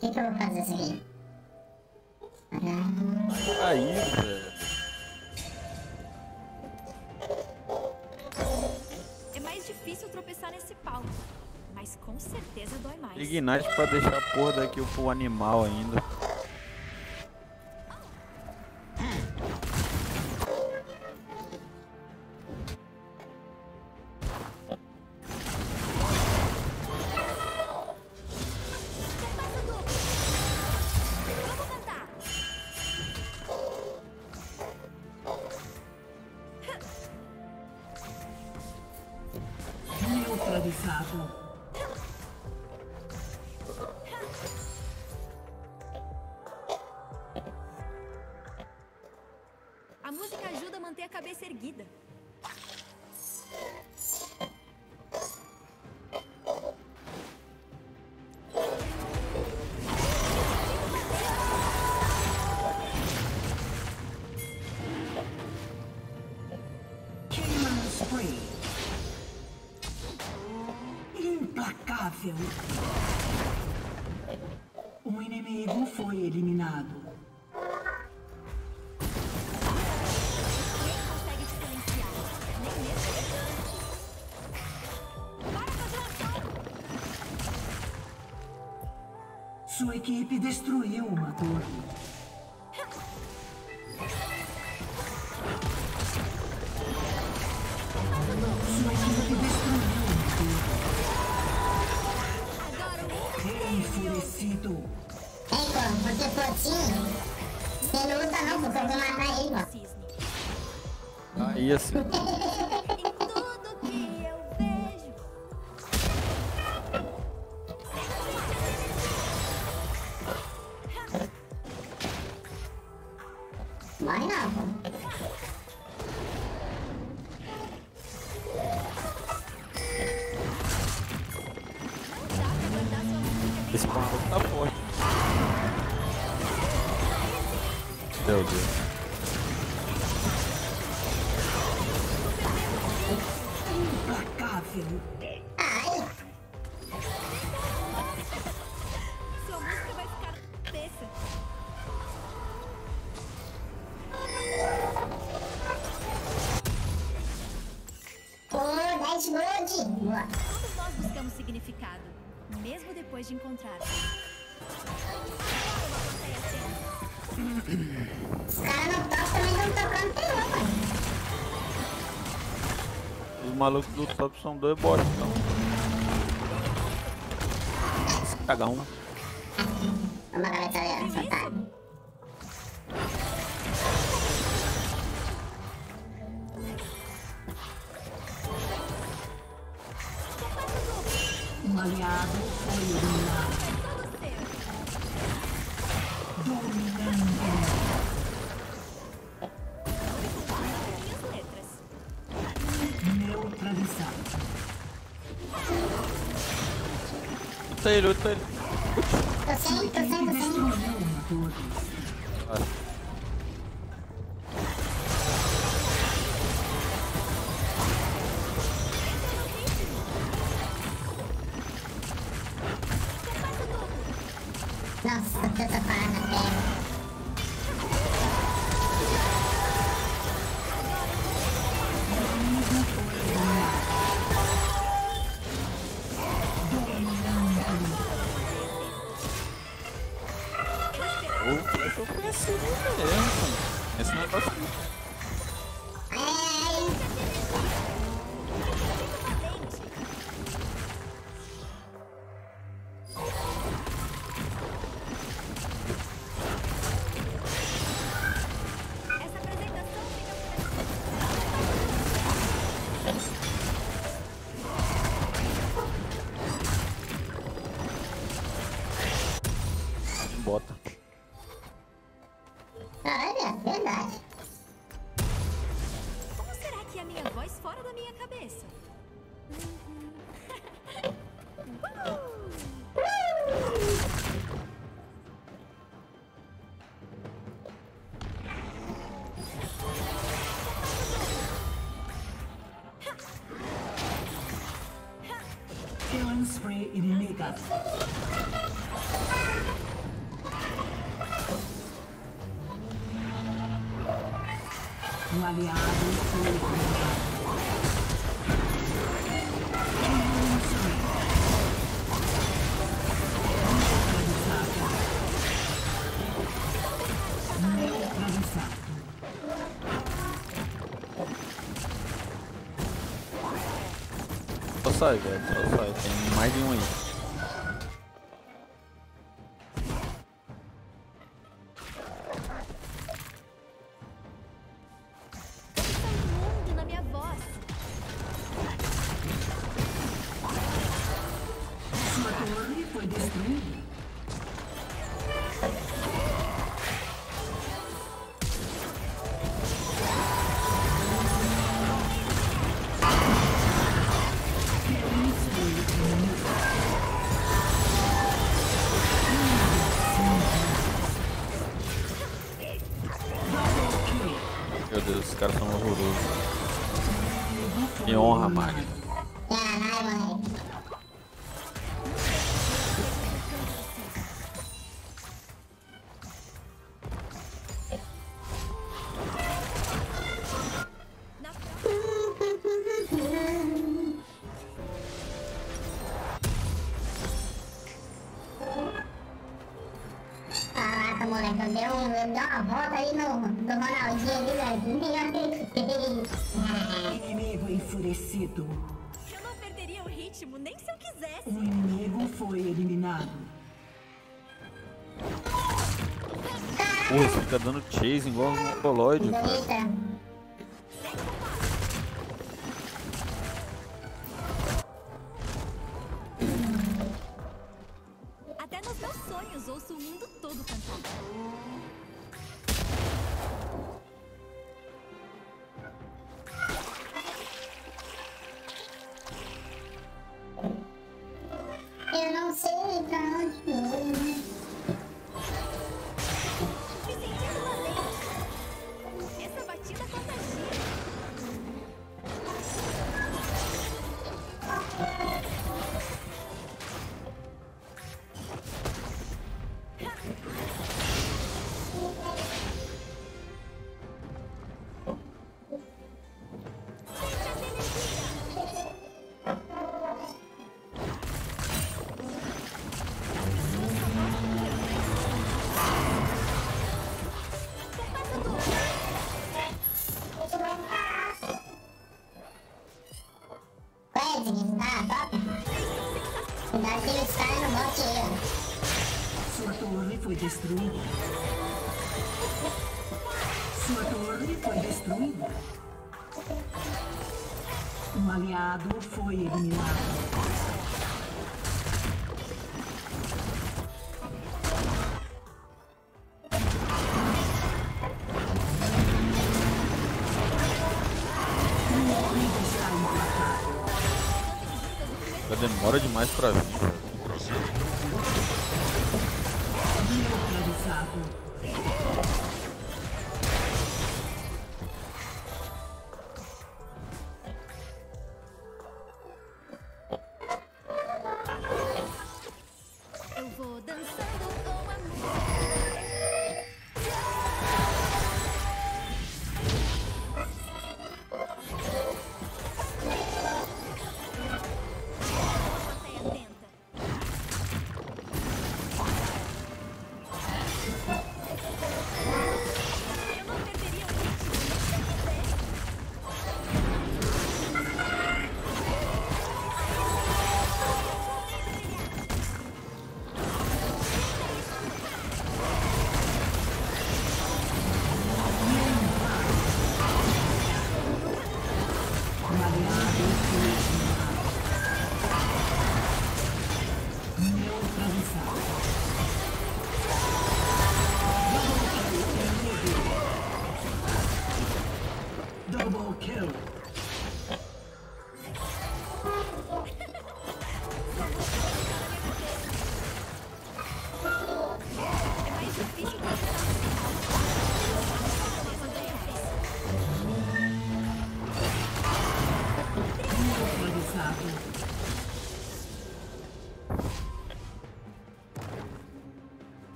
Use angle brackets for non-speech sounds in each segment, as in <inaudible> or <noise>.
que, que eu vou fazer isso aqui? Aí, velho. É mais difícil tropeçar nesse pau. Mas com certeza dói mais. Ignite pra deixar a porra daqui pro animal ainda. Cabeça erguida. Implacável. Equipe destruiu uma torre. Sua equipe destruiu uma Agora o mundo torre. Enfurecido. Pô, você fotinho? Você não luta não, porque eu vou matar ele, cisne. Aí assim. Esse ponto tá forte. Meu Deus. Implacável. Depois de encontrar. Os caras no top também tocando terror, mano. Os malucos do top são dois bots, então. Cagar um. Vamos a cabeça dela, soltar. Um aliado Luta ele, luta ele. Tô sem, tô sem, tô sem. Ah, eu conheci mesmo. Esse negócio verdade. Como será que é a minha voz fora da minha cabeça? <laughs> Killing sai, velho. Só sai. Tem mais de um aí. Foi destruída. Dei uma volta aí no, do Ronaldinho ali, velho. Inimigo enfurecido. Eu não perderia o ritmo nem se eu quisesse. O inimigo foi eliminado. Porra, você fica dando chase igual um. Eita. Até nos meus sonhos ouço o mundo todo cantar. Foi destruída. Um aliado foi eliminado. Demora demais pra vir,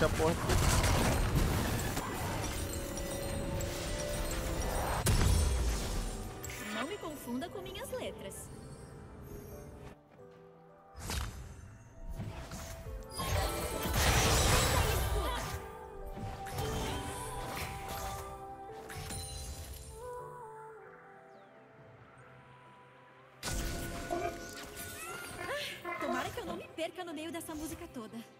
fecha a porta. Não me confunda com minhas letras. Ah, Tomara que eu não me perca no meio dessa música toda.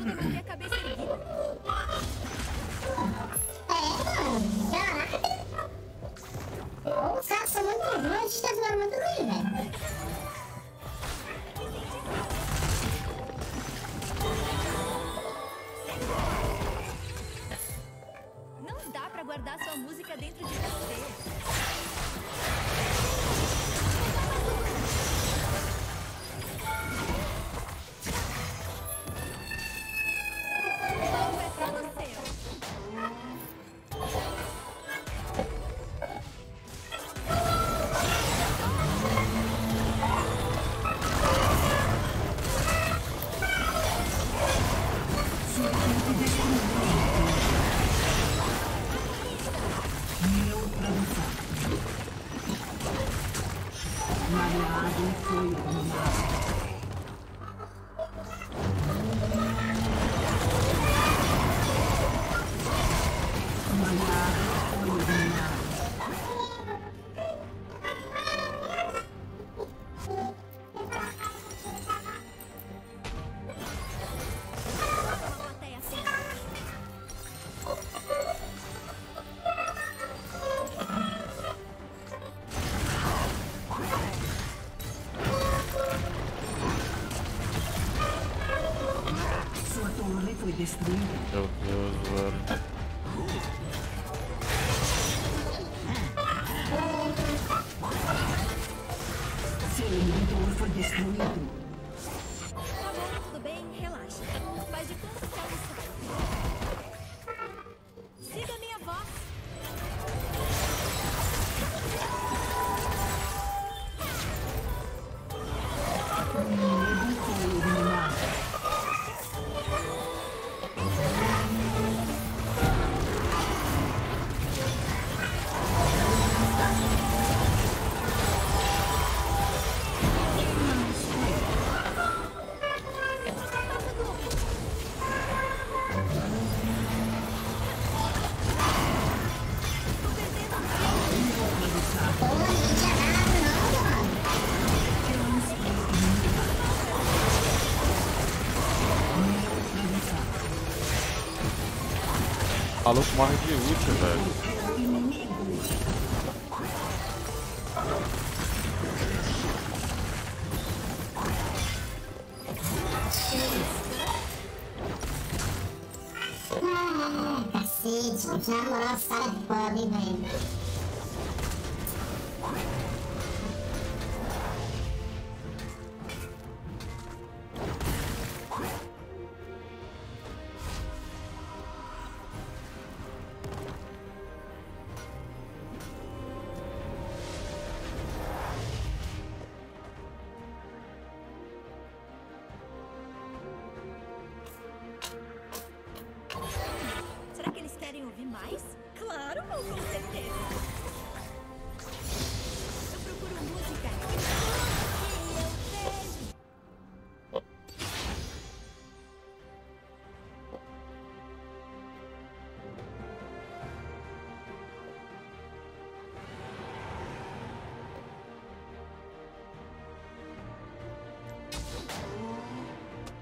Ajuda a cabeça torre maluco morre de ult, velho. Ah, cacete. Na moral, é foda, hein, velho. mais? Claro, com certeza. Eu procuro música. Eu vejo.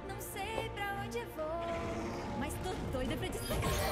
Não sei pra onde vou, mas tô doida pra despegar.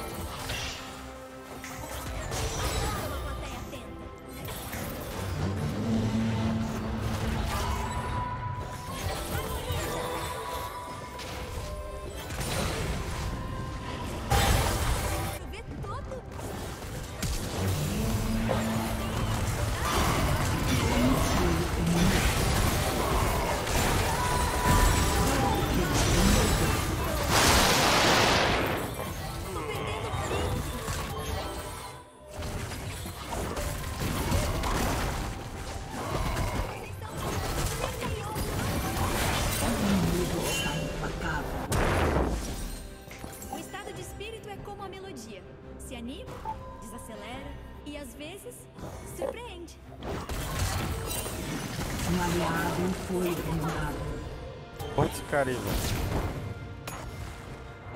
Bota esse cara aí, velho.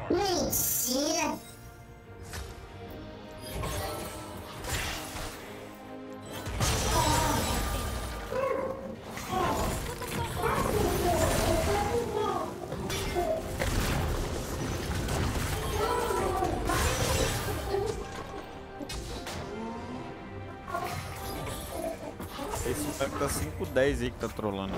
Mentira! Esse tá 5-10 aí que tá trolando.